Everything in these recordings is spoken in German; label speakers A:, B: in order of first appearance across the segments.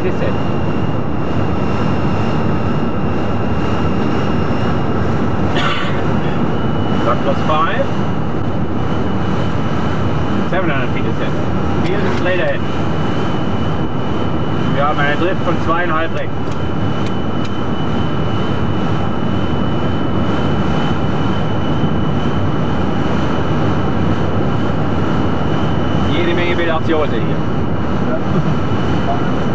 A: 900 feet is set. Plus 5 700 feet is set. Field is later ahead. Wir haben einen Drift von zweieinhalb rechts. Jede Menge Vegetation hier.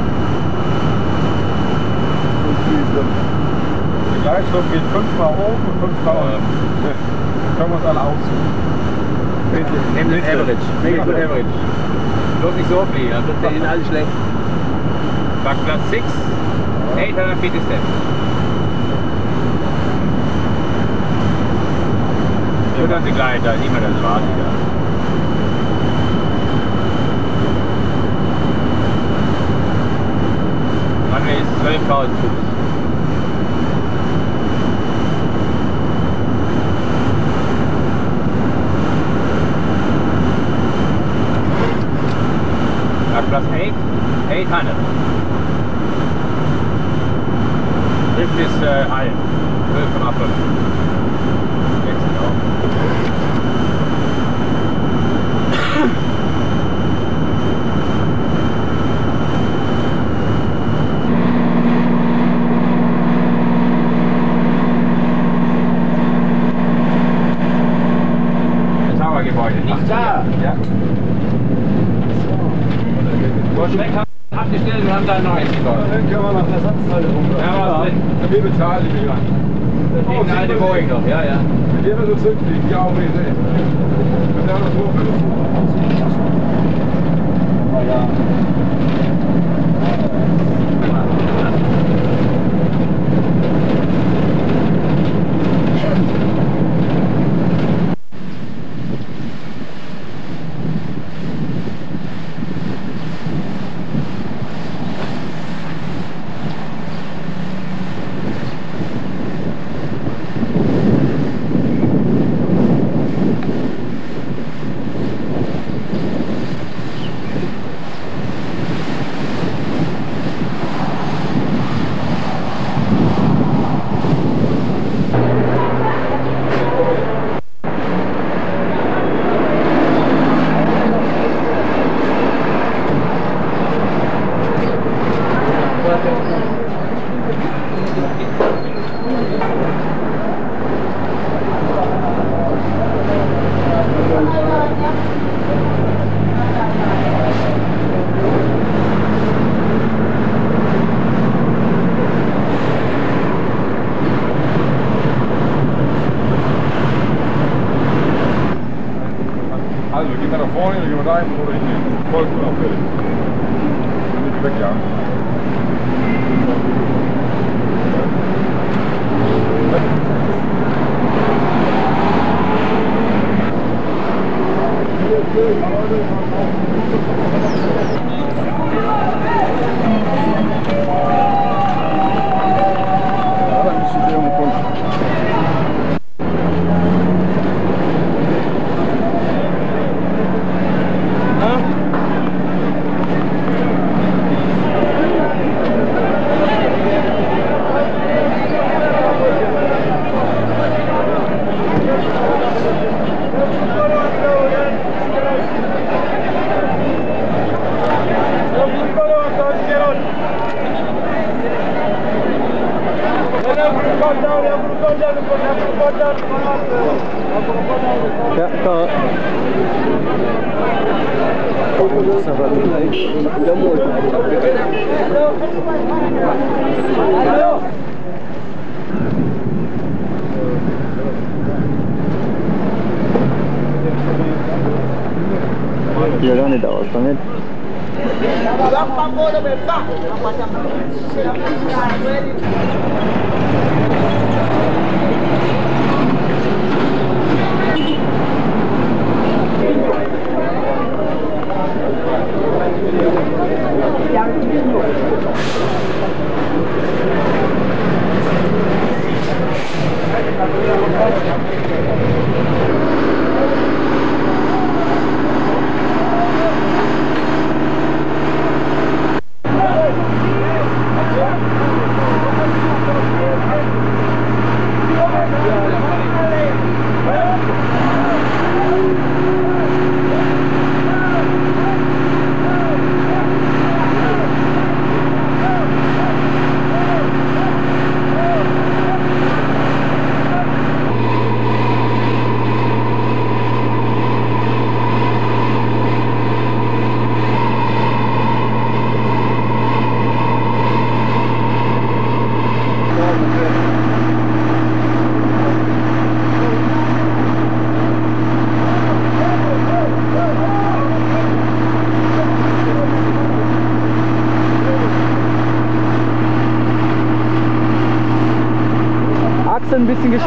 B: Der Gleitstoff geht 5 mal oben und 5 mal unten. Können wir uns alle aussuchen.
A: Nehmen den Average. Mega von Average. Bloß nicht so fliegen, dann wird der alles schlecht. Backplatz 6, 800 feet is set. Nur das Gleiter, immer das war wieder. Runway ist 12.000 Fuß. Backplatz 8, 800. Drift ist äh, halb, 12,5. Jetzt genau. Das Towergebäude, nicht da.
B: Ja.
A: Wo Schreck hat abgestellt und haben da ein neues gebaut.
B: Dann können wir noch Ersatzteile rum.
A: Ja, was denn?
B: Wir bezahlen die wieder.
A: Gegen eine alte Boeing noch, ja, ja.
B: Wenn wir wieder zurückfliegen, ja, auch nicht sehen. Wenn der das hochfällt. Also,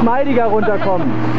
C: geschmeidiger runterkommen.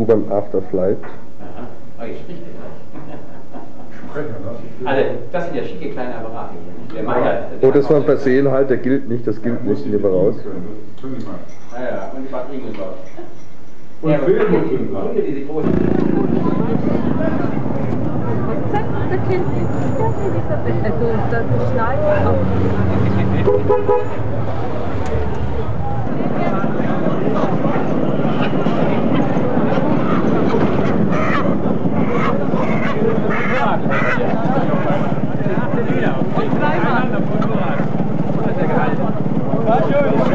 D: Gedanken beim Afterflight? Aha.
E: Oh, ich spreche gleich. also, das sind ja schicke kleine Apparate hier. Ne? Der Meier, der
D: oh, das war per se halt, der gilt nicht, das gilt ja, nicht, nehmen wir raus.
E: Ja, ah ja, und die Batterien sind raus.
F: Und
E: ja, Filme
F: drin
E: waren. diese großen.
G: Also, das schneidet auch.
A: Thank you.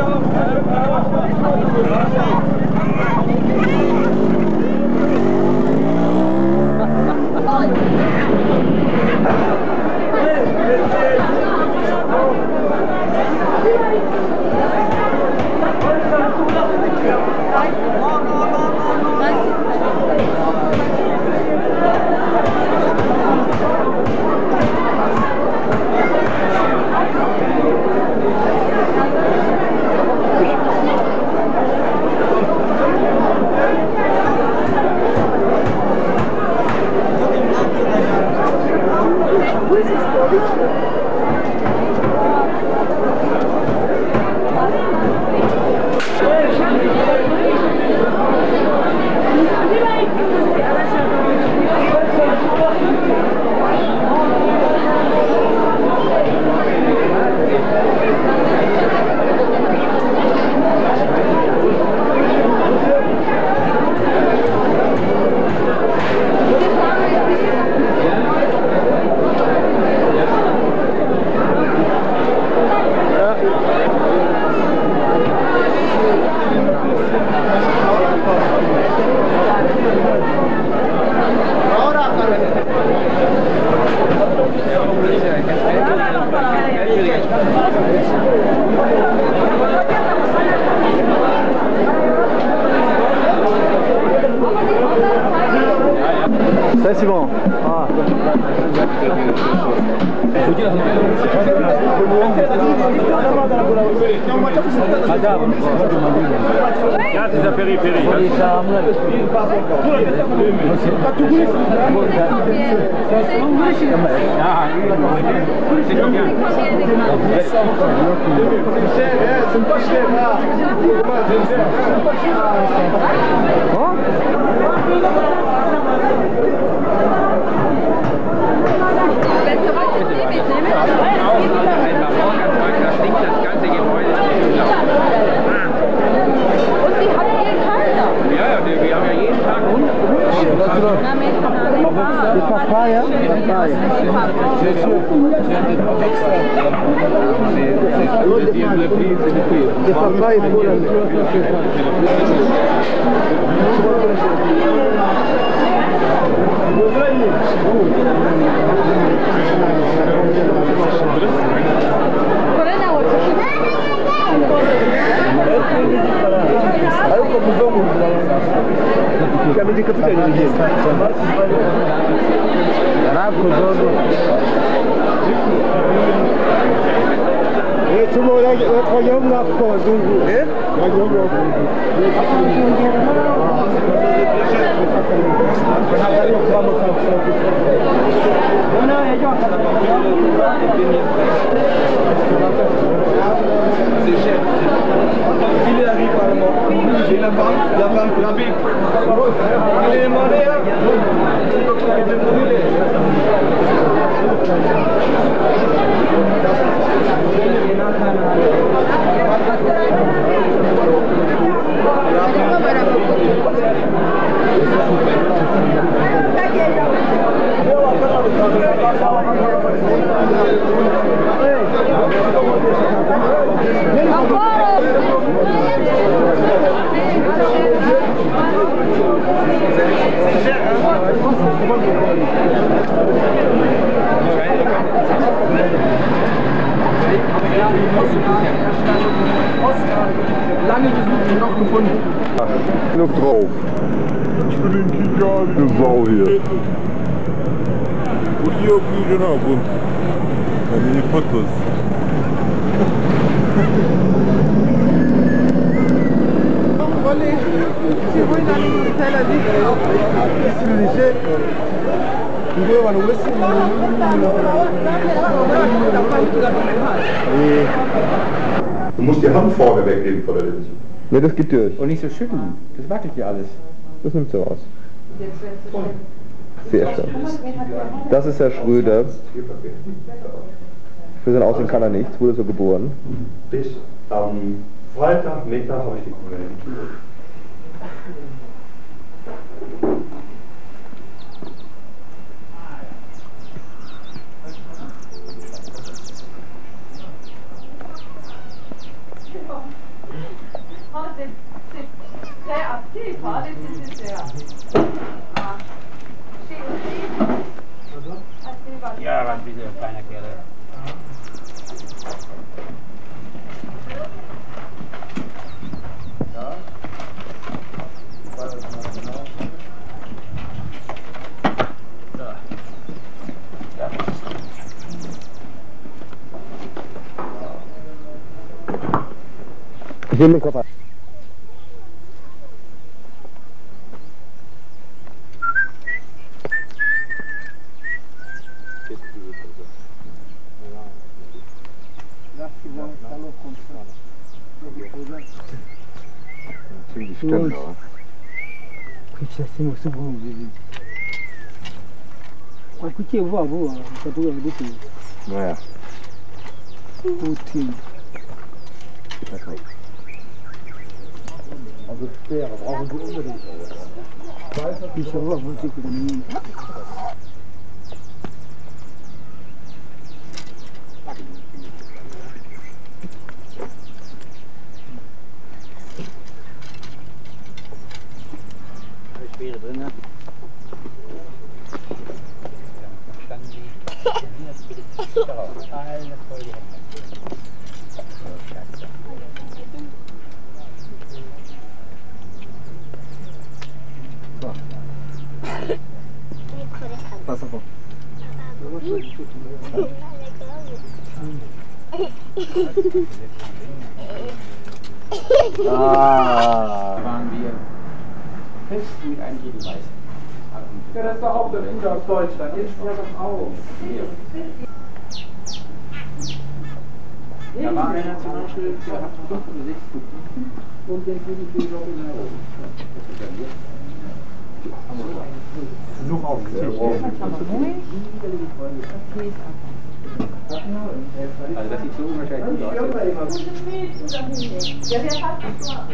H: Olha. De papai por
D: ali. Кому дико прикольно. نه کجا بود تو مورد قایم نفت کازون بود قایم نفت کازون بود la banque, la bic. Il est demandé,
B: Noch drauf. Ich bin den Kika, die Sau hier. Und hier fliegen ab und dann die Fotos.
I: Du musst die Hand vorne weglegen von der Linse.
D: Ne, das geht durch.
J: Und nicht so schütteln. Das wackelt hier alles.
D: Das nimmt sie raus. Sehr schön. Das ist Herr Schröder. Für sein Aussehen kann er nichts, wurde so geboren.
I: Bis am Freitag Mittag habe ich die Kommunikation.
A: Oh, c'est c'est très actif, hein, les nécessaires. Ah. Chez aussi. Assez vachement.
J: Ja, was diese kleine
D: não condicionar. Significando, ó. Kuchasimusu bombi. Kwa
H: kuchi vua vua, katuwa hadithi.
D: Naya.
H: Uti.
J: D'accord. On
D: peut faire,
K: Ah.
L: waren wir fest mit einem Edelweiß.
K: Ja, das ist doch auch der Bruder aus Deutschland. Jetzt sprecht das auf.
L: Da war ein Nationalschild, der hat fünf oder sechs Stück. Und der geht nicht so in
D: Genug auf den Tisch.
L: Also das ist so unwahrscheinlich.
M: Ja, wer hat das gemacht?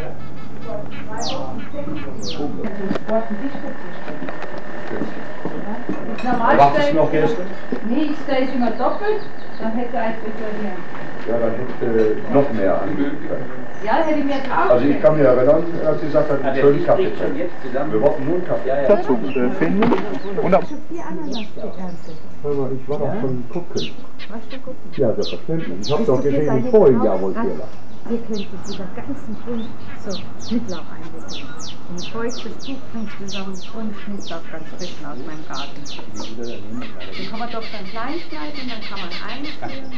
M: Normal
D: Wartest du noch Gäste?
M: Nee, ich stelle ich immer doppelt, dann hätte er eins reservieren.
D: Ja, dann hätte noch mehr anbieten können.
M: Ja, hätte ich mir
D: Also ich kann mich erinnern, als sie gesagt hat, einen schönen Kaffee. Wir wollten nur einen Kaffee.
L: Ja, ja.
K: Dazu äh, finden. Und ab
N: Hör mal, ich war doch schon gucken.
C: Was du gucken?
N: Ja, selbstverständlich. Ich habe
C: Ist
N: doch
C: das jetzt
N: gesehen, im vorigen
C: Frau?
N: Jahr wollt ihr das.
C: Könnt jetzt dieser ganzen Grund so Schnittlauch einwickeln. Ein feuchtes Tuch bringt zusammen Grund Schnittlauch ganz frisch aus meinem Garten. Den kann man doch dann klein schneiden und dann kann man einfrieren.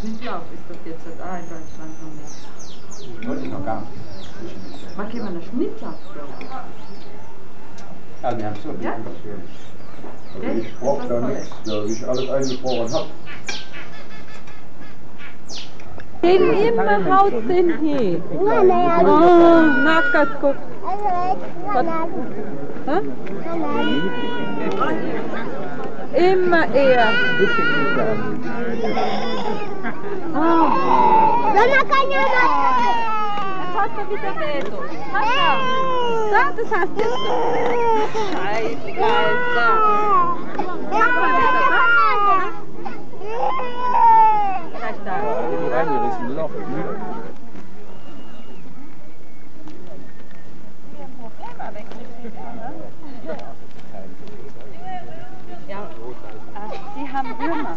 C: Schnittlauch ist doch jetzt da in Deutschland noch nicht.
L: Wollte ich noch gar nicht.
C: Was kann man da Schnittlauch?
L: Also wir haben so
C: Ja?
D: Also ich brauche da nichts, da ich alles eingefroren habe.
O: Den immer haut den hin. Oh, nackert guck. Hä? Immer er. Ah. Jetzt hast du wieder Veto. Hast du? Da, das hast du jetzt doch. Scheiße, Alter. Mach mal wieder, da. Gleich da.
K: reingerissen Loch.
O: Ja, äh, die haben Würmer.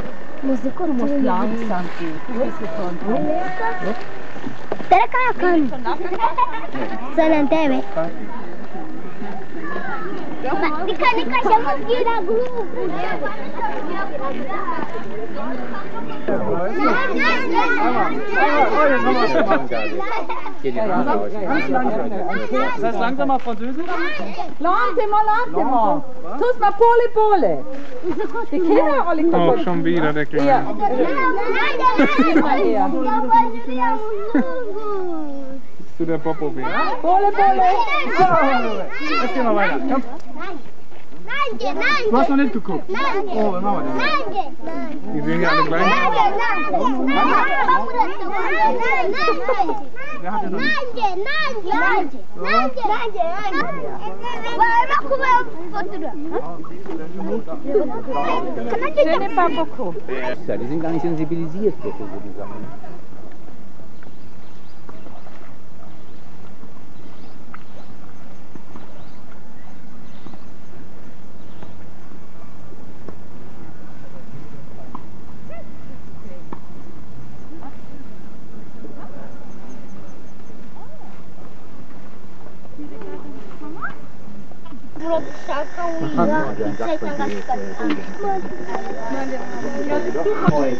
O: Du musst langsam gehen. Du bist gefahren.
A: Nika nika chama gira
K: Das heißt langsamer Französisch?
O: Langsamer, langsamer. Tu's mal Pole, Pole. Die Kinder alle kaputt.
K: Auch schon wieder der Kleine.
O: Ja. Immer eher.
K: Zu der Popo wieder.
O: Pole, Pole.
K: Jetzt gehen wir weiter. Komm. Du hast noch nicht geguckt. Oh, was machen wir denn? Die sehen ja alle gleich aus. Wer hat denn noch nicht?
O: Schöne Baboko.
L: Ja, die sind gar nicht sensibilisiert für so die Sachen.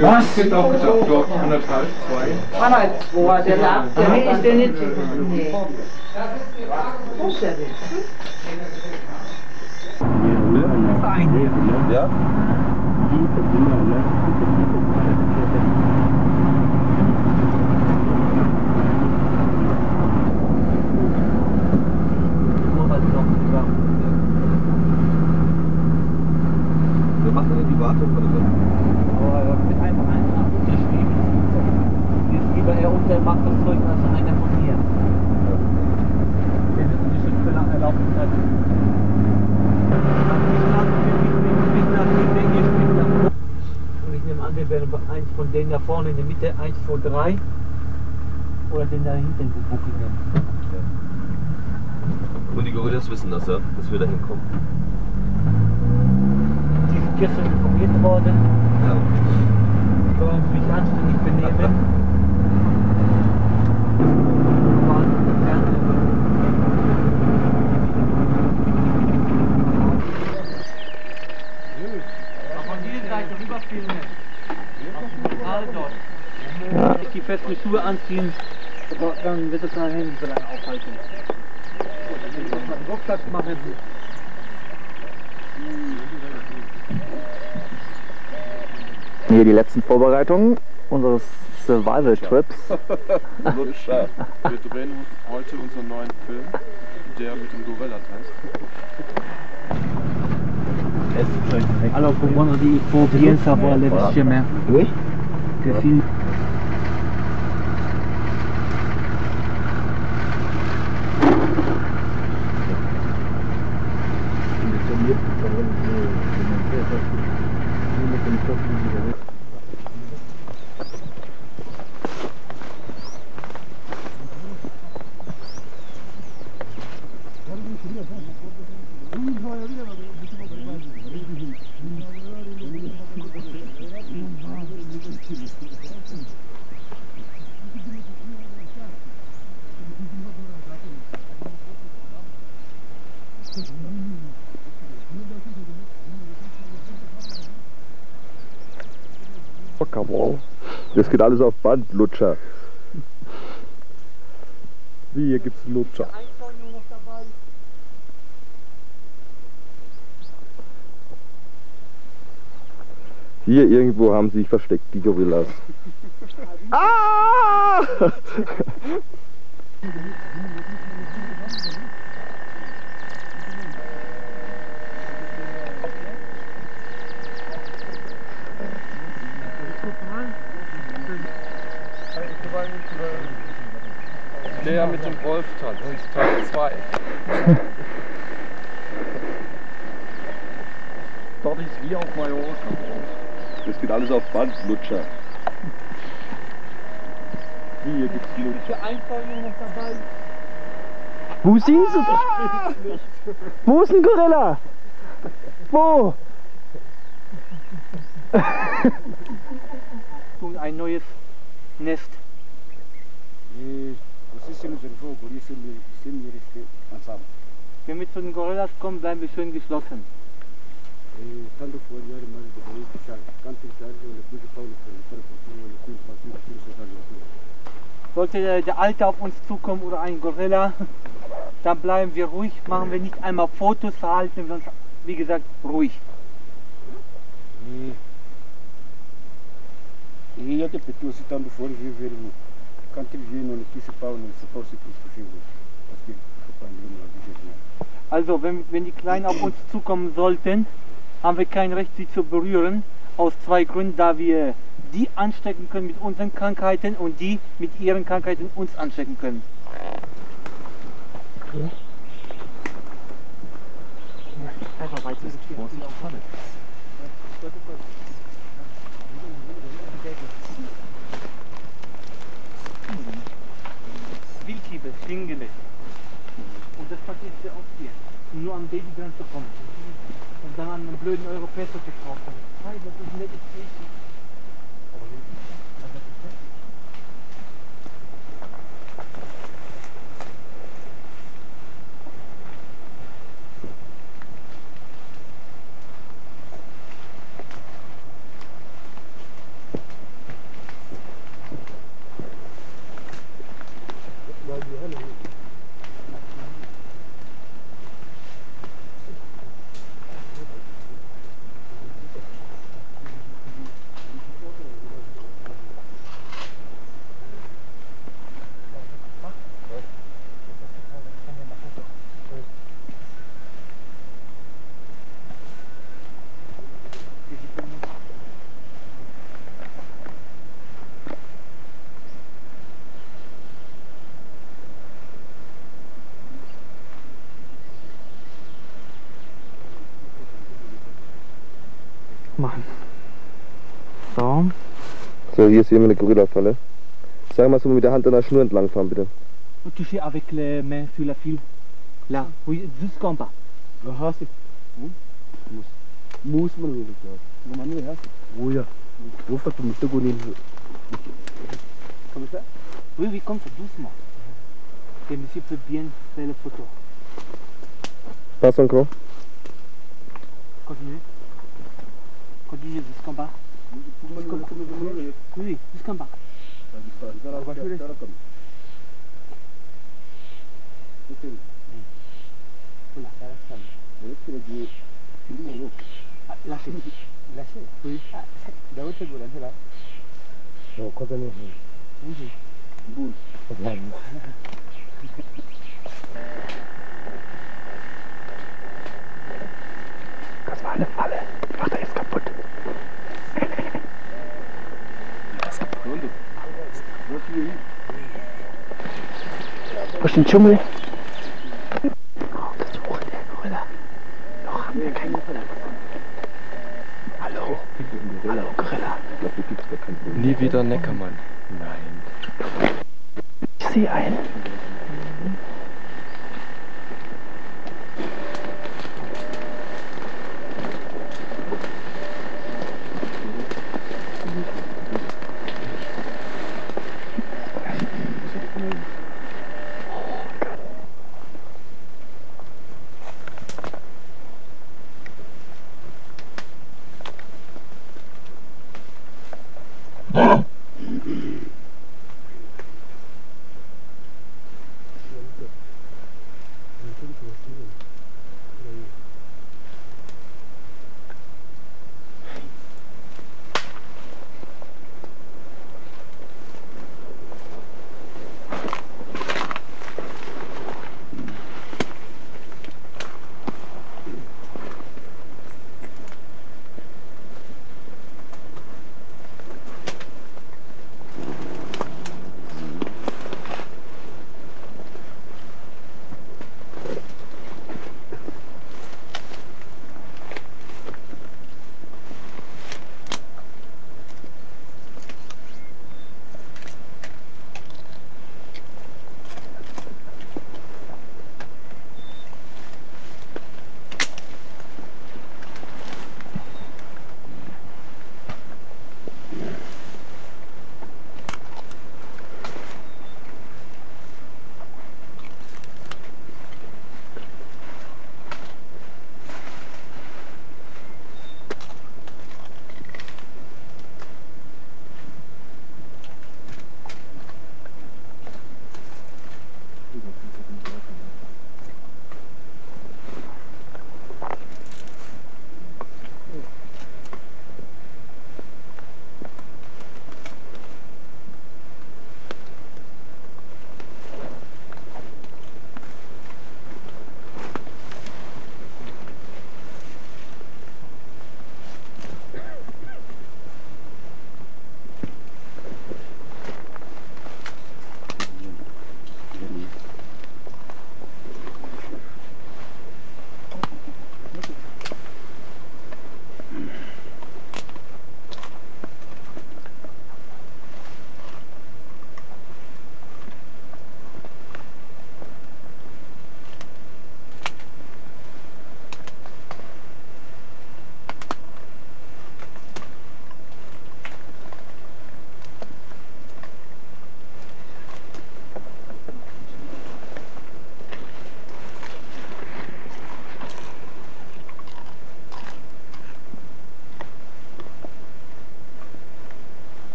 K: Was sind auch gesagt, dort anderthalb, zwei.
O: Einmal zwei, der lacht. Der will ich dir nicht. Nee.
D: Ja? Wir machen die Wartung oder so.
L: Aber mit einfach einen unterschrieben. Er der macht das Zeug als einer von hier. Wenn es nicht für lange erlaubt hat. Und ich nehme an, wir werden eins von denen da vorne in der Mitte, 1, 2, 3. Oder den da hinten, die Buckingen.
I: Und die Gorillas wissen das, ja, dass wir da hinkommen.
L: Die sind gestern informiert worden,
I: Ja.
L: sollen sich anständig benehmen. Waren Fernsehen. Von dieser Seite rüberfilmen. Gerade dort. Ja. Ich die festen Schuhe anziehen, dann wird es dann hinten so lange aufhalten. Ich mal einen Rucksack machen.
P: Hier die letzten Vorbereitungen unseres Survival-Trips.
Q: Lutscher. Wir drehen heute unseren neuen Film, der mit dem Gorilla tanzt.
L: Alors pour vendredi, il faut bien savoir le chemin.
P: Oui.
D: Das geht alles auf Band, Lutscher. Wie, hier gibt's einen Lutscher. Hier irgendwo haben sie sich versteckt, die Gorillas. ah!
Q: Der mit dem Wolf tanzt, Teil 2.
B: Dort ist wie auf Mallorca.
D: Das geht alles auf Band, Lutscher. Hier gibt's Lutscher.
P: Wo sind sie denn? Wo ist ein Gorilla? Wo?
L: Und ein neues Nest. Wenn wir zu den Gorillas kommen, bleiben wir schön geschlossen. Sollte der, der Alte auf uns zukommen oder ein Gorilla, dann bleiben wir ruhig, machen wir nicht einmal Fotos, verhalten wir uns, wie gesagt, ruhig.
R: E até porque se estando fora de ver o canto de no notícia pau no se pau se Cristo vivo. Porque foi para mim uma visão.
L: Also, wenn, wenn die Kleinen auf uns zukommen sollten, haben wir kein Recht, sie zu berühren. Aus zwei Gründen, da wir die anstecken können mit unseren Krankheiten und die mit ihren Krankheiten uns anstecken können. Einfach weiter. Schlingele. Und das passiert sehr oft hier. Nur am Babygrenze kommen. Und dann an einen blöden Europäer zu verkaufen. Hey, das ist ein nettes
P: Mann. So.
D: So, hier ist hier eine Gorilla-Falle. Sag mal so mit der Hand an der Schnur entlang fahren, bitte.
L: Vous touchez avec les mains sur la file. Là, oui, jusqu'en bas.
R: Aha, c'est. Muss. Muss man wirklich, ja. Wo man nur her. Oh ja. Wo fährt du mit der Gunil?
L: Comme ça Oui, oui, comme ça, doucement. Que monsieur peut bien faire la photo.
D: Passe encore.
L: Continuez. Continuez jusqu'en bas. Jusqu'en bas. Oui, oui, jusqu'en bas. Voilà, ça reste ça. Ah, Lâchez. Lâchez. Oui. Ah, D'abord, c'est bon, là.
R: Oh, cosa ne
L: Oui, oui.
R: Bull.
S: Das war eine Falle. Ach, der ist kaputt. Der ist kaputt. Ist den Dschungel? Oh, das hoch, der Gorilla. Noch haben wir keinen Gorilla. Hallo. Hallo, Gorilla.
B: Nie wieder Neckermann. Nein.
S: Ich sehe einen.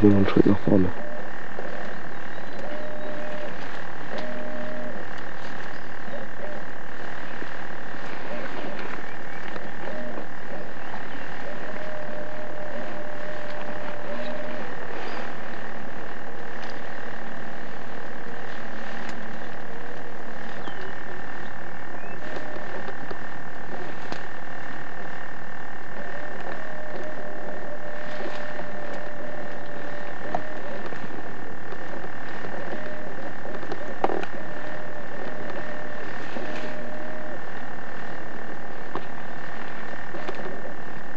D: Gehen Sie mal einen Schritt nach vorne.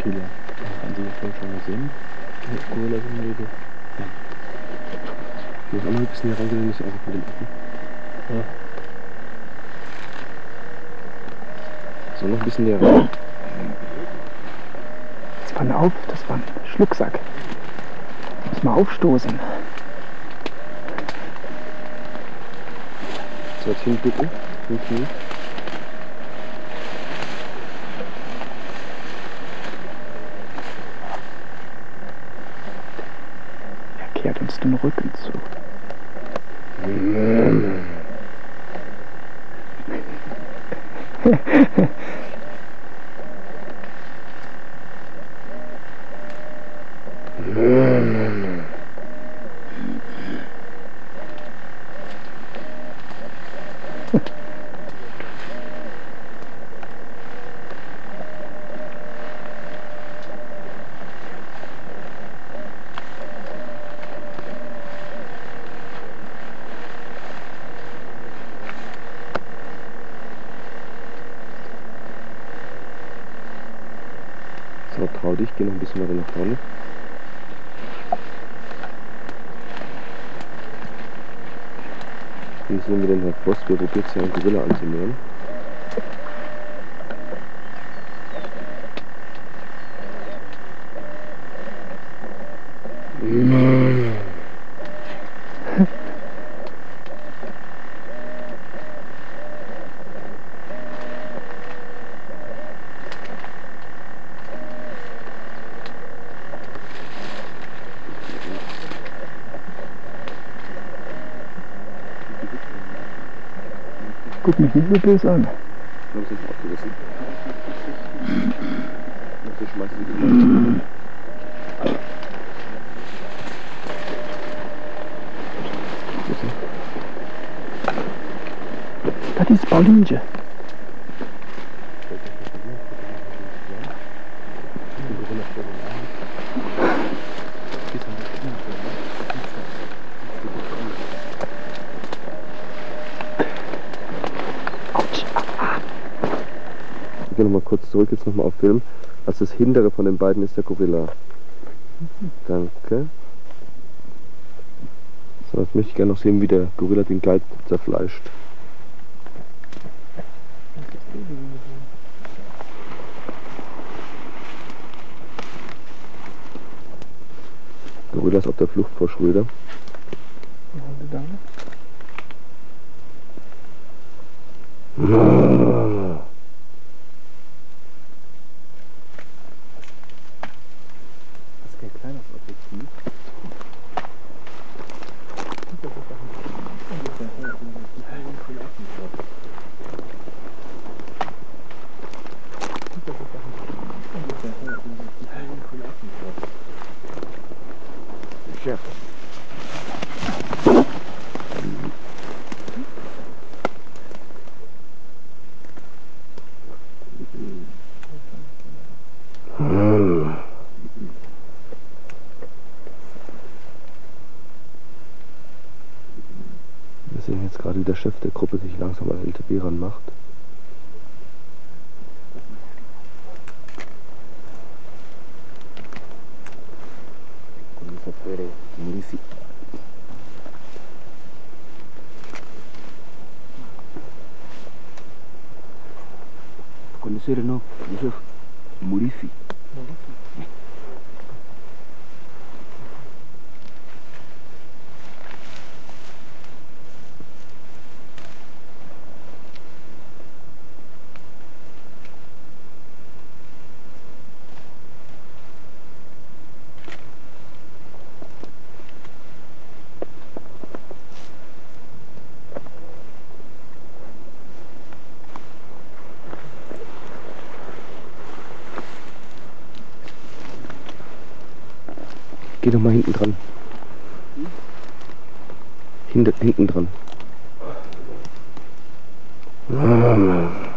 Q: Kieler. Haben Sie das vorhin schon gesehen? Die Gorilla sind müde. Ja. Ich muss auch noch ein bisschen herangehen, nicht einfach mit dem Affen. Ja. Ein bisschen näher ran.
S: Jetzt fahren auf, das war ein Schlucksack. Muss mal aufstoßen.
D: Hingucken. Im Knie.
S: Er kehrt uns den Rücken zu.
D: So, trau dich, geh noch ein bisschen weiter nach vorne. Hier sehen wir den Herr Voss, der probiert sich einen Gorilla anzunähern.
S: Nicht so böse an.
D: Lass uns abgerissen. So schmeißen die
S: Das ist Paulinche.
D: Ich gehe nochmal kurz zurück, jetzt nochmal auf Film. Also das hintere von den beiden ist der Gorilla. Danke. So, jetzt möchte ich gerne noch sehen, wie der Gorilla den Guide zerfleischt. Gorilla ist auf der Flucht vor Schröder.
T: Das ist kein kleines Objektiv.
D: Chef. Wir sehen jetzt gerade, wie der Chef der Gruppe sich langsam an LTB ranmacht.
R: Comienza a fare murifi. Conoscere no, Yusuf, murifi.
D: Geh doch mal hinten dran. Hinter, hinten dran.
R: Guarda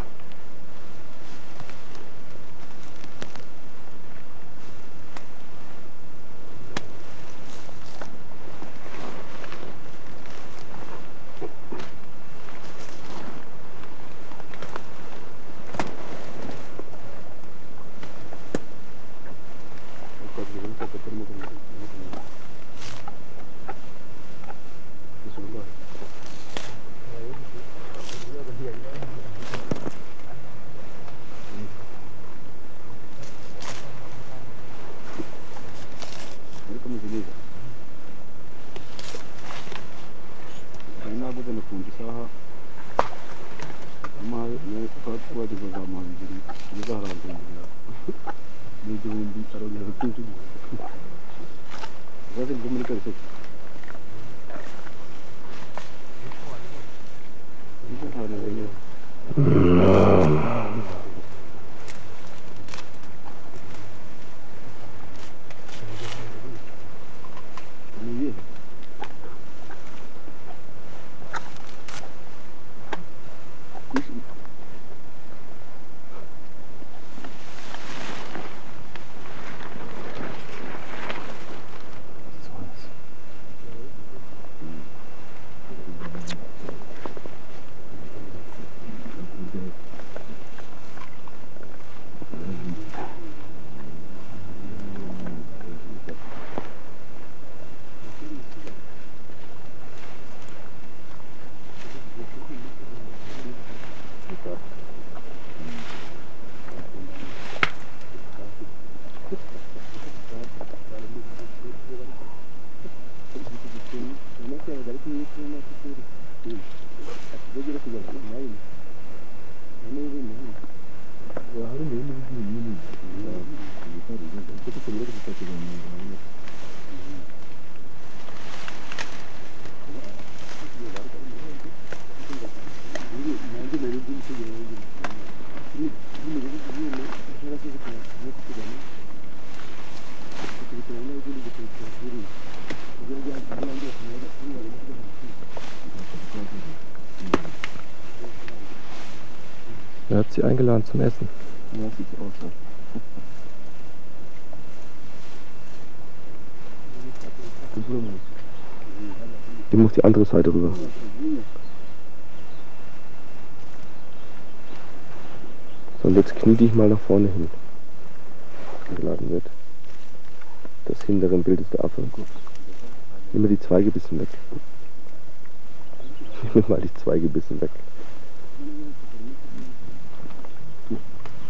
D: eingeladen zum Essen.
R: Ja, sieht so aus. ja.
D: Die muss die andere Seite rüber. So, und jetzt knie dich mal nach vorne hin. Geladen wird. Das hintere Bild ist der Affe. Immer die Zweige ein bisschen weg. Nimm mal die Zweige ein bisschen weg.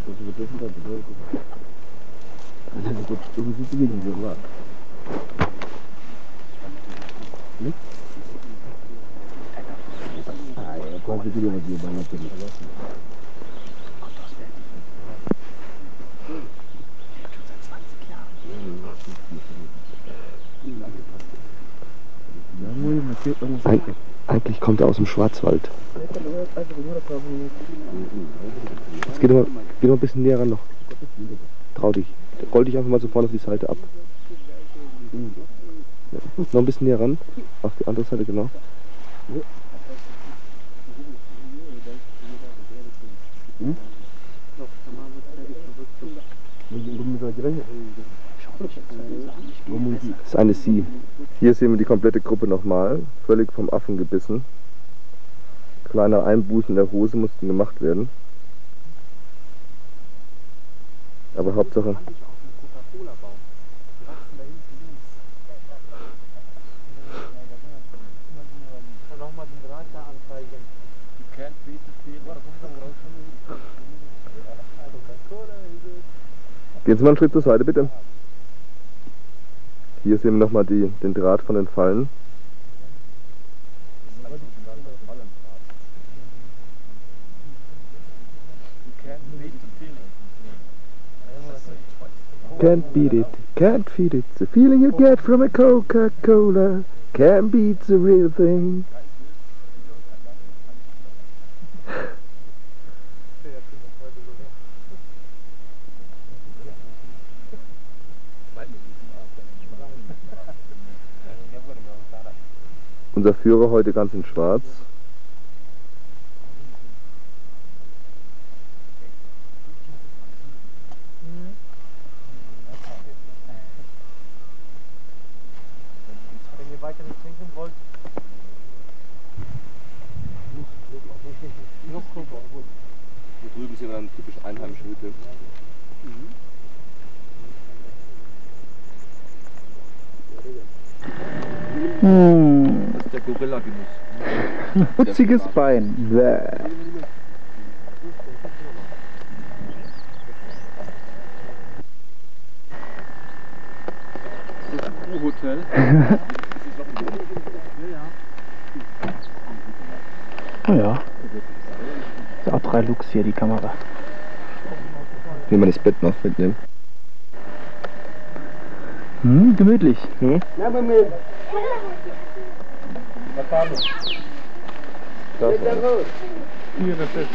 D: 別
U: にだってどういうことなんかこう、物質的に言えは、ねはい、こうやって量が10倍になってる。も言うの、
D: はい。Eigentlich kommt er aus dem Schwarzwald. Jetzt geh doch mal, geh mal ein bisschen näher ran noch. Trau dich. Roll dich einfach mal so vorne auf die Seite ab. Ja. Noch ein bisschen näher ran. Auf die andere Seite, genau. Das ist eine Sie. Hier sehen wir die komplette Gruppe nochmal, völlig vom Affen gebissen. Kleine Einbußen in der Hose mussten gemacht werden. Aber Hauptsache. Gehen Sie mal einen Schritt zur Seite, bitte. Hier sehen wir nochmal den Draht von den Fallen. Can't beat it, can't feed it. The feeling you get from a Coca-Cola can't beat the real thing. Unser Führer heute ganz in schwarz.
L: Wenn
Q: ist der Gorilla-Genuss.
P: Putziges Bein. Bäh.
Q: Das Ruhehotel.
P: Oh ja. Ist auch drei Lux hier, die Kamera.
D: Nehmen wir das Bett noch mitnehmen.
P: Hm, gemütlich.
D: Hm?
P: Hier, das ist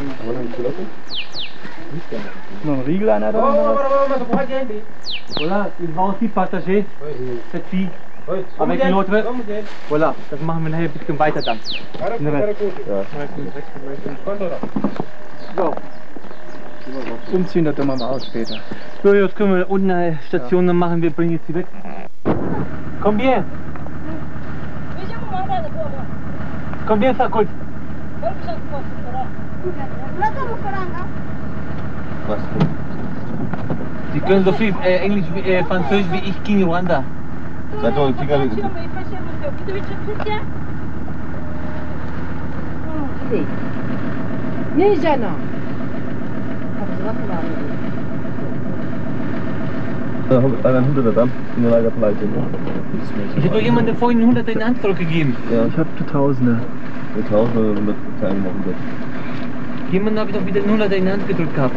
P: noch ein Riegel einer da?
L: Voilà, ils vont aussi partager cette fille avec l'autre. Voilà, das machen wir nachher ein bisschen weiter dann. So.
P: Umziehen, das machen wir aus später.
L: So, jetzt können wir unten eine Station dann machen, wir bringen jetzt sie weg. Combien? Combien ça coûte?
D: Was?
L: Sie können so viel äh, Englisch, wie- äh, Französisch wie ich in Rwanda.
D: Seid doch Finger.
V: Nijana.
D: Ein Hunderter Dampf in der Lagerpleite.
L: Ich habe doch jemandem vorhin einen 100 in die Hand zurückgegeben.
D: Ja,
P: Ich habe Tausende.
D: mit 1000 oder 100 Teilen noch 100.
L: Jemandem habe ich doch wieder einen 100 in die Hand gedrückt gehabt.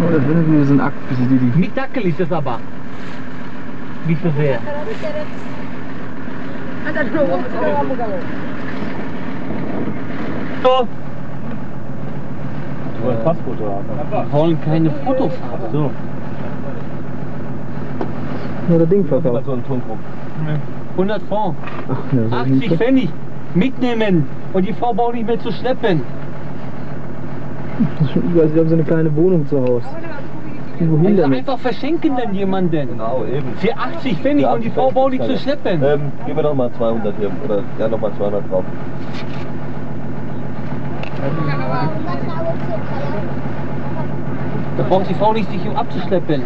P: Oh, das ist wieder so ein Akt, bis die die.
L: Mit Dackel ist es aber. Wie so sehr. So.
Q: Du wolltest Passfoto haben.
L: Wir wollen keine Fotos haben. So.
P: Nur das Ding verkauft.
D: So ein Turmkopf.
L: 100 Franc.
P: Ach, ne, so
L: 80 Pfennig. Mitnehmen. Und die Frau braucht nicht mehr zu schleppen.
P: Ich weiß, wir haben so eine kleine Wohnung zu Hause. Wohin
L: Also
P: damit?
L: einfach verschenken dann jemanden.
D: Genau, eben.
L: Für 80 Pfennig und die
D: 80
L: Frau braucht nicht zu schleppen.
D: Ähm, geben wir doch mal 200 hier. Oder ja, nochmal 200 drauf.
L: Da braucht die Frau nicht sich abzuschleppen.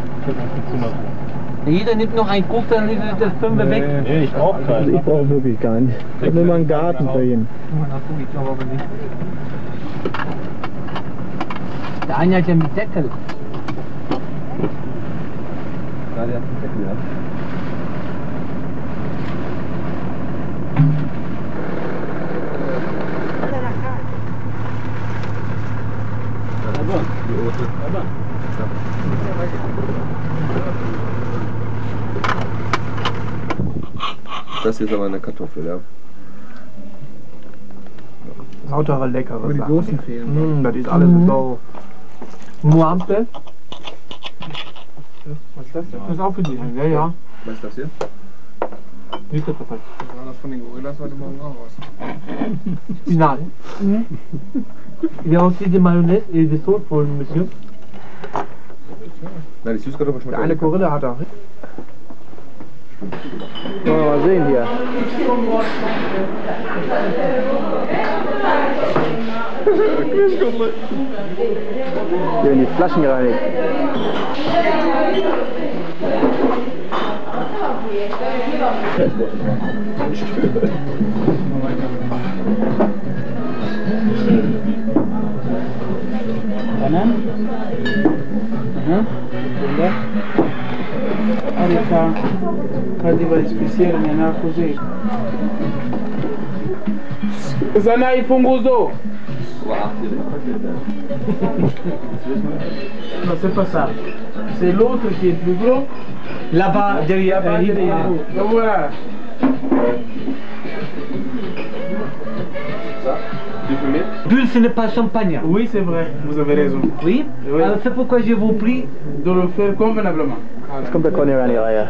L: Jeder nimmt noch einen Guck, dann ist das Fünfe weg.
P: Nee, ich brauche keinen. Also ich brauche wirklich keinen. Ich habe nur mal einen Garten für ihn.
L: Ich glaube aber nicht. Der eine hat ja mit Deckel.
D: Ja, der hat einen Deckel, ja. Das hier ist aber eine Kartoffel, ja.
K: Lautere leckere
L: Aber die
K: Sachen.
L: großen fehlen.
K: Mm, das ist alles
L: Mhm.
K: so.
L: Muampe?
K: Was ist das denn? Das ist auch für die. Ja, ja.
D: Was ist das hier?
K: Nicht das
B: war das von den Gorillas heute Morgen auch raus.
L: Spinat. Il y a aussi des mayonnaise des sauces pour le monsieur.
D: Nein, die Süßkartoffel schmeckt
K: Der eine. Gorilla hat auch.
P: Wollen wir mal sehen hier. Hier werden die Flaschen gereinigt.
L: Kanan. Aha. Bunda.
K: Sana ifunguzo.
L: Non, c'est pas ça. C'est l'autre qui est plus gros. Là-bas, derrière. Il-
K: derrière. Donc voilà.
L: Bulle, ce n'est pas champagne.
K: Oui, c'est vrai. Vous avez raison.
L: Oui,
K: Oui.
L: Alors, c'est pourquoi je vous prie.
K: De le faire convenablement.
P: Jetzt kommt der Conny rein, die Reihe.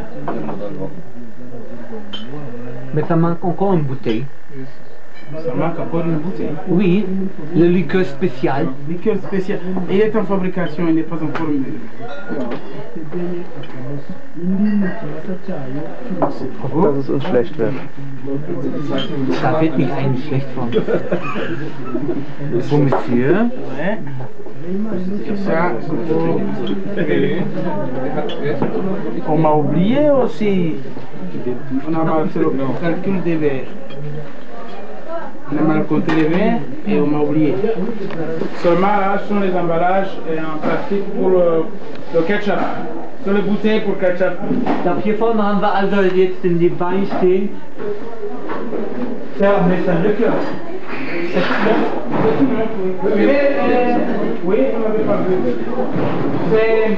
L: Mais ça manque encore une bouteille.
K: Ça manque encore une bouteille.
L: Oui, le liqueur spécial.
K: Liqueur spécial. Il est en fabrication, il n'est pas en forme.
P: Dass es uns schlecht wird.
L: Da wird nicht einen schlecht von. Bon, monsieur.
K: Ouais. Ça, on m'a oublié aussi. On a mal fait le calcul des verres. On a mal compté les verres et on m'a oublié. Seulement là, ce sont les emballages et en plastique pour le, le ketchup. Sur les bouteilles pour ketchup.
L: Da hier vorne haben wir also jetzt in dem Wein stehen.
K: Ça, mais ça le cœur. Mais, euh, oui, on l'avait pas vu. C'est.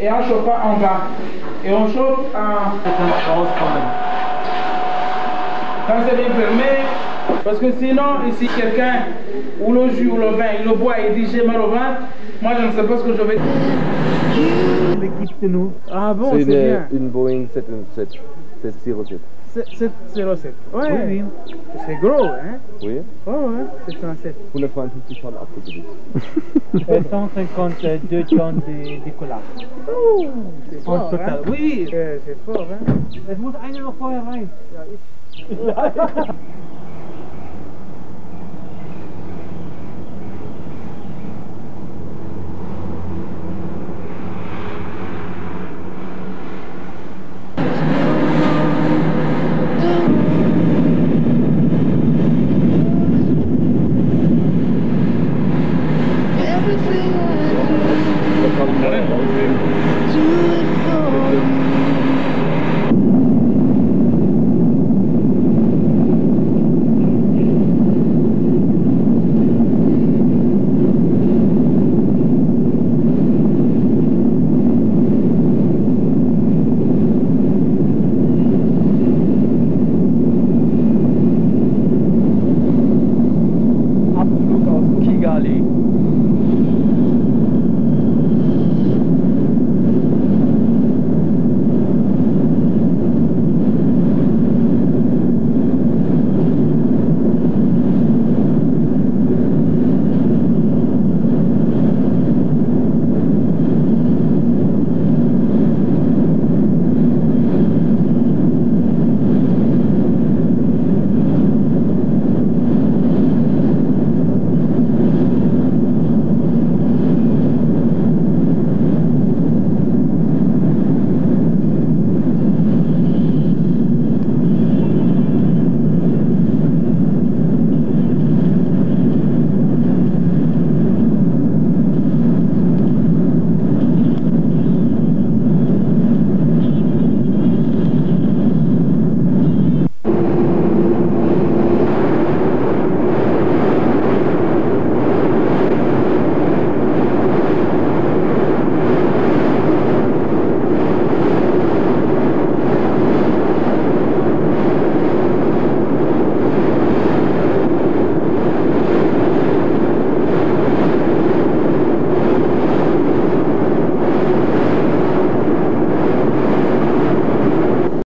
K: Et on chauffe pas en bas. Et on chauffe en. Quand c'est bien fermé, parce que sinon, ici, quelqu'un, ou le jus, ou le vin, il le boit, il dit j'ai mal au ventre, moi je ne sais pas ce que je vais
L: L'équipe de nous.
K: Ah bon,
D: C'est
K: c'est bien.
D: une, une Boeing 707. 707.
K: 707. Ouais.
L: Oui, oui.
K: C'est gros, hein
D: Oui.
K: Oh, ouais, 707.
D: 152 Tonnen abgebildet.
L: 152 tonnes de, de cola.
K: Oh, c'est
L: En
K: fort,
L: total.
K: hein
L: Oui,
K: Euh, C'est fort, hein
L: es muss einer noch vorher rein. Leider.